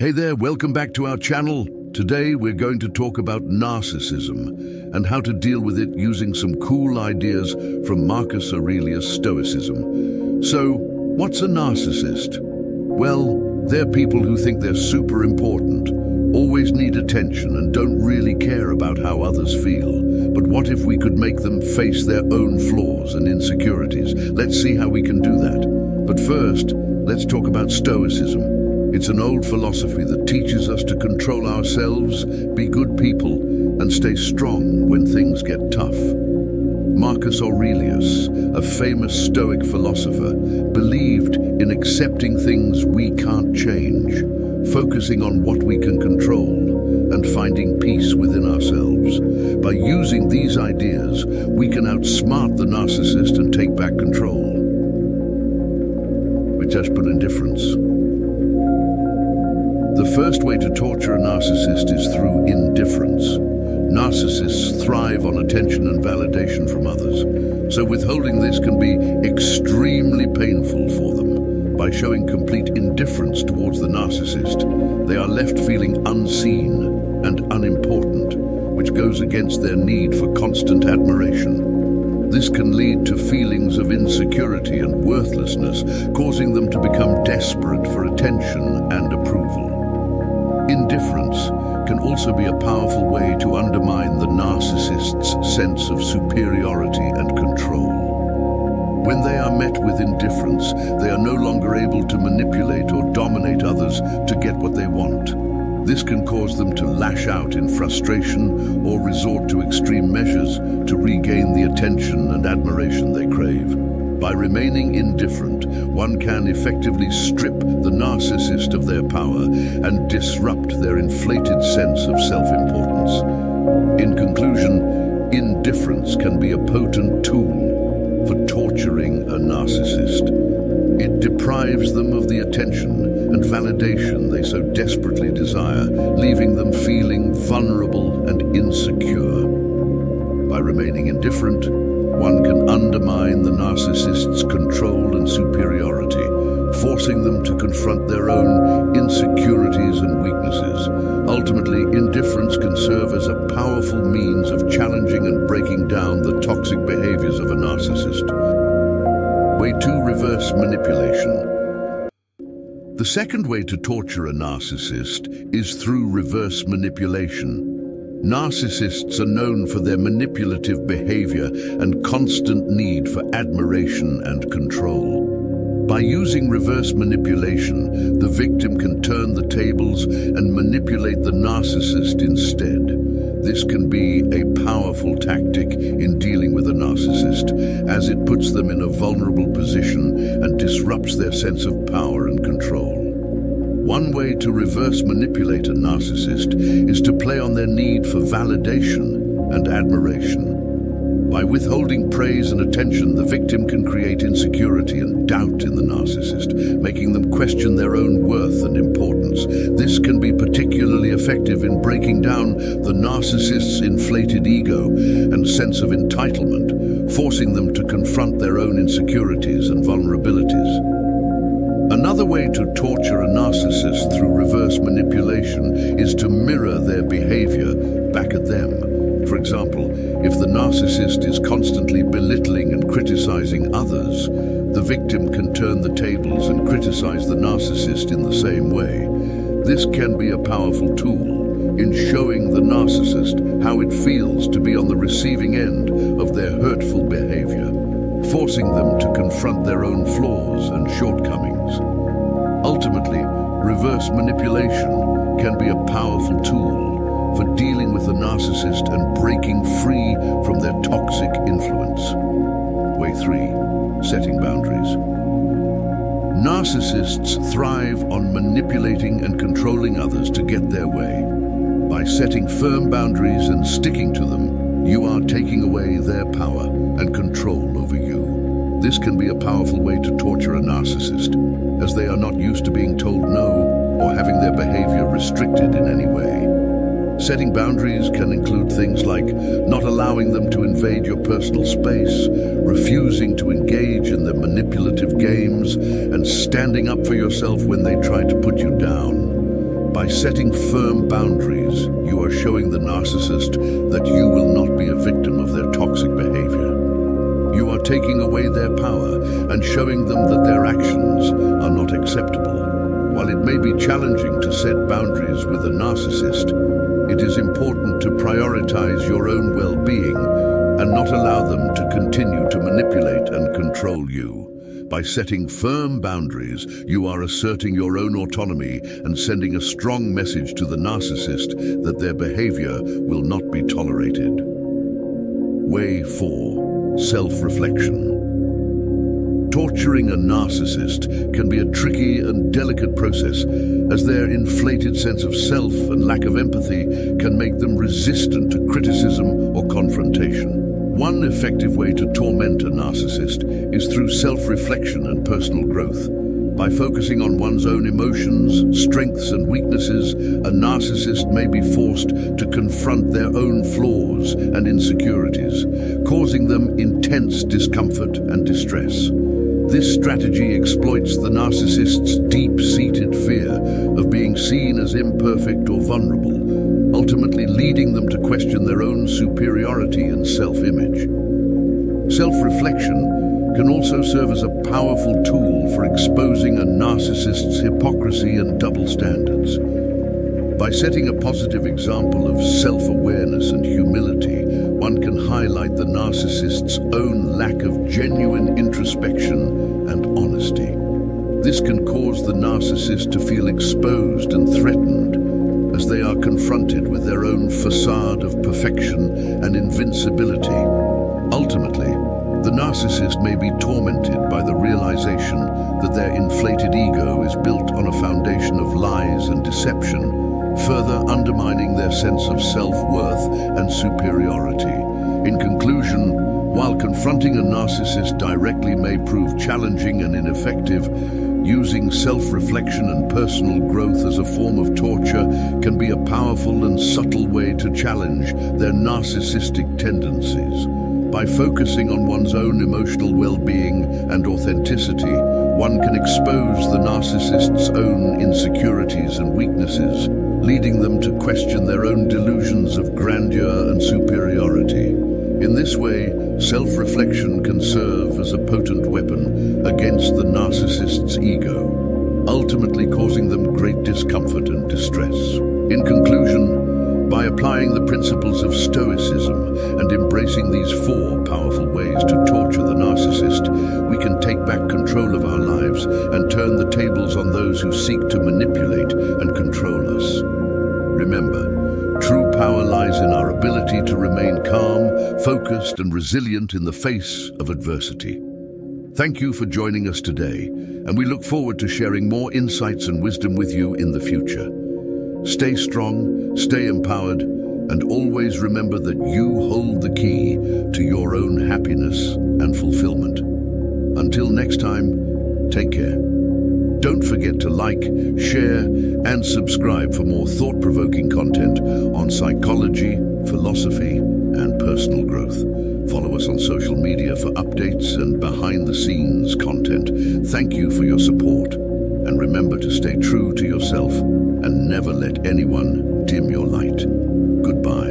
Hey there, welcome back to our channel. Today we're going to talk about narcissism and how to deal with it using some cool ideas from Marcus Aurelius Stoicism. So, what's a narcissist? Well, they're people who think they're super important, always need attention and don't really care about how others feel. But what if we could make them face their own flaws and insecurities? Let's see how we can do that. But first, let's talk about Stoicism. It's an old philosophy that teaches us to control ourselves, be good people, and stay strong when things get tough. Marcus Aurelius, a famous Stoic philosopher, believed in accepting things we can't change, focusing on what we can control, and finding peace within ourselves. By using these ideas, we can outsmart the narcissist and take back control. We just put indifference. The first way to torture a narcissist is through indifference. Narcissists thrive on attention and validation from others, so withholding this can be extremely painful for them. By showing complete indifference towards the narcissist, they are left feeling unseen and unimportant, which goes against their need for constant admiration. This can lead to feelings of insecurity and worthlessness, causing them to become desperate for attention and approval. Indifference can also be a powerful way to undermine the narcissist's sense of superiority and control. When they are met with indifference, they are no longer able to manipulate or dominate others to get what they want. This can cause them to lash out in frustration or resort to extreme measures to regain the attention and admiration they crave. By remaining indifferent, one can effectively strip the narcissist of their power and disrupt their inflated sense of self-importance. In conclusion, indifference can be a potent tool for torturing a narcissist. It deprives them of the attention and validation they so desperately desire, leaving them feeling vulnerable and insecure. By remaining indifferent, one can undermine the narcissist's control and superiority, forcing them to confront their own insecurities and weaknesses. Ultimately, indifference can serve as a powerful means of challenging and breaking down the toxic behaviors of a narcissist. Way 2. Reverse manipulation. The second way to torture a narcissist is through reverse manipulation. Narcissists are known for their manipulative behavior and constant need for admiration and control. By using reverse manipulation, the victim can turn the tables and manipulate the narcissist instead. This can be a powerful tactic in dealing with a narcissist, as it puts them in a vulnerable position and disrupts their sense of power and control. One way to reverse manipulate a narcissist is to play on their need for validation and admiration. By withholding praise and attention, the victim can create insecurity and doubt in the narcissist, making them question their own worth and importance. This can be particularly effective in breaking down the narcissist's inflated ego and sense of entitlement, forcing them to confront their own insecurities and vulnerabilities. Another way to torture a narcissist through reverse manipulation is to mirror their behavior back at them. For example, if the narcissist is constantly belittling and criticizing others, the victim can turn the tables and criticize the narcissist in the same way. This can be a powerful tool in showing the narcissist how it feels to be on the receiving end of their hurtful behavior, forcing them to confront their own flaws and shortcomings. Ultimately, reverse manipulation can be a powerful tool for dealing with a narcissist and breaking free from their toxic influence. Way 3. Setting boundaries. Narcissists thrive on manipulating and controlling others to get their way. By setting firm boundaries and sticking to them, you are taking away their power and control over you. This can be a powerful way to torture a narcissist as they are not used to being told no or having their behavior restricted in any way. Setting boundaries can include things like not allowing them to invade your personal space, refusing to engage in their manipulative games, and standing up for yourself when they try to put you down. By setting firm boundaries, you are showing the narcissist that you will not be a victim of their toxic behavior. You are taking away their power and showing them that their actions are not acceptable. While it may be challenging to set boundaries with a narcissist, it is important to prioritize your own well-being and not allow them to continue to manipulate and control you. By setting firm boundaries, you are asserting your own autonomy and sending a strong message to the narcissist that their behavior will not be tolerated. Way 4. Self-reflection. Torturing a narcissist can be a tricky and delicate process as their inflated sense of self and lack of empathy can make them resistant to criticism or confrontation. One effective way to torment a narcissist is through self-reflection and personal growth. By focusing on one's own emotions, strengths and weaknesses, a narcissist may be forced to confront their own flaws and insecurities, causing them intense discomfort and distress. This strategy exploits the narcissist's deep-seated fear of being seen as imperfect or vulnerable, ultimately leading them to question their own superiority and self-image. Self-reflection can also serve as a powerful tool for exposing a narcissist's hypocrisy and double standards. By setting a positive example of self-awareness and humility, one can highlight the narcissist's own lack of genuine introspection and honesty. This can cause the narcissist to feel exposed and threatened as they are confronted with their own facade of perfection and invincibility. Ultimately, the narcissist may be tormented by the realization that their inflated ego is built on a foundation of lies and deception further undermining their sense of self-worth and superiority. In conclusion, while confronting a narcissist directly may prove challenging and ineffective, using self-reflection and personal growth as a form of torture can be a powerful and subtle way to challenge their narcissistic tendencies. By focusing on one's own emotional well-being and authenticity, one can expose the narcissist's own insecurities and weaknesses, leading them to question their own delusions of grandeur and superiority. In this way, self-reflection can serve as a potent weapon against the narcissist's ego, ultimately causing them great discomfort and distress. In conclusion, by applying the principles of Stoicism and embracing these four powerful ways to torture the narcissist, we can take back control of our lives and turn the tables on those who seek to manipulate and control us. Remember, true power lies in our ability to remain calm, focused and resilient in the face of adversity. Thank you for joining us today, and we look forward to sharing more insights and wisdom with you in the future. Stay strong, stay empowered, and always remember that you hold the key to your own happiness and fulfillment. Until next time, take care. Don't forget to like, share, and subscribe for more thought-provoking content on psychology, philosophy, and personal growth. Follow us on social media for updates and behind-the-scenes content. Thank you for your support, and remember to stay true to yourself and never let anyone dim your light. Goodbye.